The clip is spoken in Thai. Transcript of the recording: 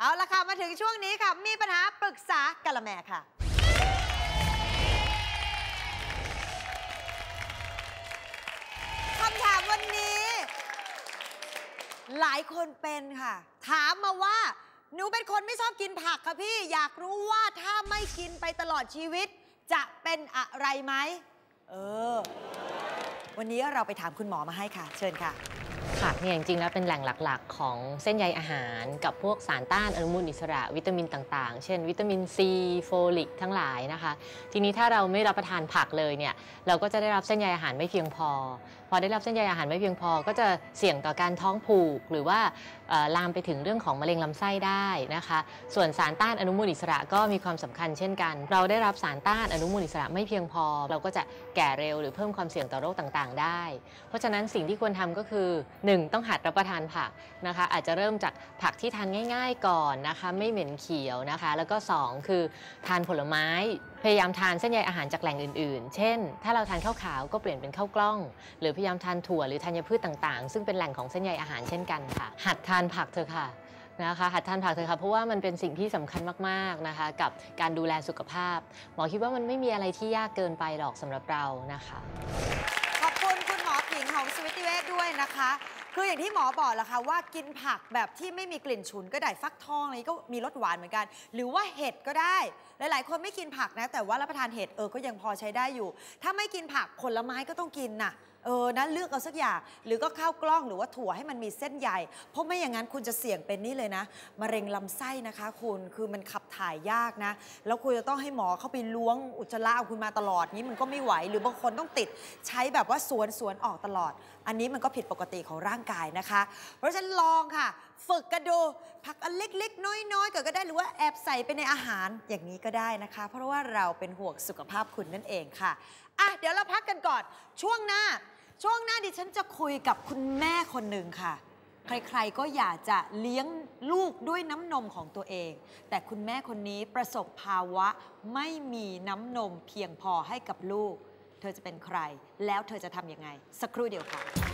เอาละค่ะ มาถึงช่วงนี้ค่ะ มีปัญหาปรึกษากะละแมค่ะ คำถามวันนี้ หลายคนเป็นค่ะ ถามมาว่า หนูเป็นคนไม่ชอบกินผักค่ะพี่ อยากรู้ว่าถ้าไม่กินไปตลอดชีวิต จะเป็นอะไรไหม เออ วันนี้เราไปถามคุณหมอมาให้ค่ะ เชิญค่ะ ผักเนี่ยจริงๆแล้วเป็นแหล่งหลักๆ ของเส้นใยอาหารกับพวกสารต้านอนุมูลอิสระวิตามินต่างๆ เช่น วิตามินซีโฟลิกทั้งหลายนะคะ ทีนี้ถ้าเราไม่รับประทานผักเลยเนี่ยเราก็จะได้รับเส้นใยอาหารไม่เพียงพอ พอได้รับเส้นใยอาหารไม่เพียงพอ ก็จะเสี่ยงต่อการท้องผูก หรือว่าลามไปถึงเรื่องของมะเร็งลำไส้ได้นะคะ ส่วนสารต้านอนุมูลอิสระก็มีความสำคัญเช่นกัน เราได้รับสารต้านอนุมูลอิสระไม่เพียงพอ เราก็จะแก่เร็วหรือเพิ่มความเสี่ยงต่อโรคต่างๆ ได้ เพราะฉะนั้นสิ่งที่ควรทำก็คือ 1. ต้องหัดรับประทานผักนะคะ อาจจะเริ่มจากผักที่ทานง่าย ๆก่อนนะคะ ไม่เหม็นเขียวนะคะ แล้วก็ 2 คือทานผลไม้พยายามทานเส้นใยอาหารจากแหล่งอื่นๆ เช่น ถ้าเราทานข้าวขาวก็เปลี่ยนเป็นข้าวกล้อง หรือพยายามทานถั่วหรือธัญพืชต่างๆ ซึ่งเป็นแหล่งของเส้นใยอาหารเช่นกันค่ะ หัดทานผักเถอะค่ะนะคะหัดทานผักเถอะค่ะเพราะว่ามันเป็นสิ่งที่สำคัญมากๆนะคะ กับการดูแลสุขภาพ หมอคิดว่ามันไม่มีอะไรที่ยากเกินไปหรอกสำหรับเรานะคะ ขอบคุณคุณหมอผิงของสวิติเวชด้วยนะคะ คืออย่างที่หมอบอกแหละค่ะว่ากินผักแบบที่ไม่มีกลิ่นฉุนก็ได้ฟักทองอะไรก็มีรสหวานเหมือนกัน หรือว่าเห็ดก็ได้ หลาย ๆ คนไม่กินผักนะ แต่ว่ารับประทานเห็ดเออก็ยังพอใช้ได้อยู่ ถ้าไม่กินผักผลไม้ก็ต้องกินน่ะ เออนะเลือกเอาสักอย่างหรือก็ข้าวกล้องหรือว่าถั่วให้มันมีเส้นใยเพราะไม่อย่างนั้นคุณจะเสี่ยงเป็นนี่เลยนะมะเร็งลำไส้นะคะคุณคือมันขับถ่ายยากนะ แล้วคุณจะต้องให้หมอเข้าไปล้วงอุจจาระเอาคุณมาตลอดนี้มันก็ไม่ไหว หรือบางคนต้องติดใช้แบบว่าสวนสวนออกตลอด อันนี้มันก็ผิดปกติของร่างกายนะคะ เพราะฉะนั้นลองค่ะ ฝึกกันดูผักอันเล็กๆ น้อยๆ ก็ได้หรือว่าแอบใส่ไปในอาหารอย่างนี้ก็ได้นะคะ เพราะว่าเราเป็นห่วงสุขภาพคุณนั่นเองค่ะอะเดี๋ยวเราพักกันก่อนช่วงหน้า ช่วงหน้าดิฉันจะคุยกับคุณแม่คนหนึ่งค่ะ ใครๆก็อยากจะเลี้ยงลูกด้วยน้ำนมของตัวเอง แต่คุณแม่คนนี้ประสบภาวะไม่มีน้ำนมเพียงพอให้กับลูก เธอจะเป็นใคร แล้วเธอจะทำยังไง สักครู่เดียวค่ะ